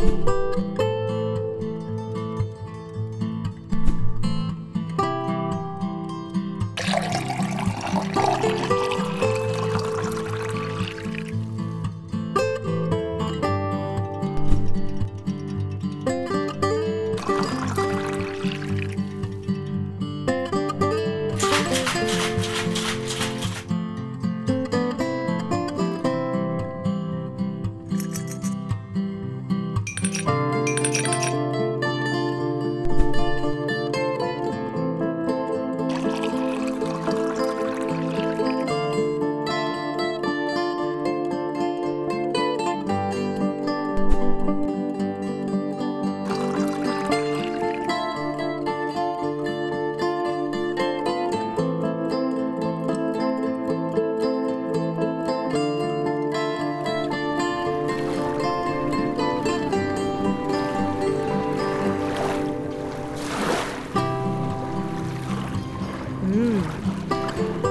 you soon.